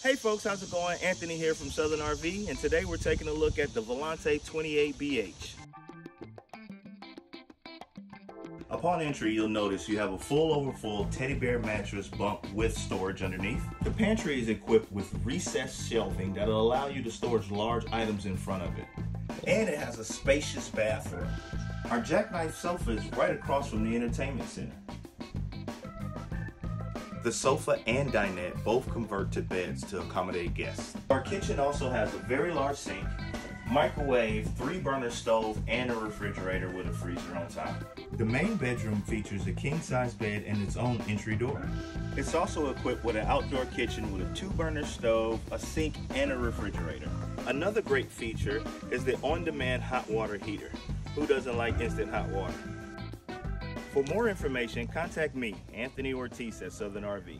Hey folks, how's it going? Anthony here from Southern RV, and today we're taking a look at the Volante 28BH. Upon entry, you'll notice you have a full overfull teddy bear mattress bunk with storage underneath. The pantry is equipped with recessed shelving that'll allow you to store large items in front of it. And it has a spacious bathroom. Our jackknife sofa is right across from the entertainment center. The sofa and dinette both convert to beds to accommodate guests. Our kitchen also has a very large sink, microwave, three burner stove, and a refrigerator with a freezer on top. The main bedroom features a king size bed and its own entry door. It's also equipped with an outdoor kitchen with a two burner stove, a sink, and a refrigerator. Another great feature is the on-demand hot water heater. Who doesn't like instant hot water? For more information, contact me, Anthony Ortiz at Southern RV.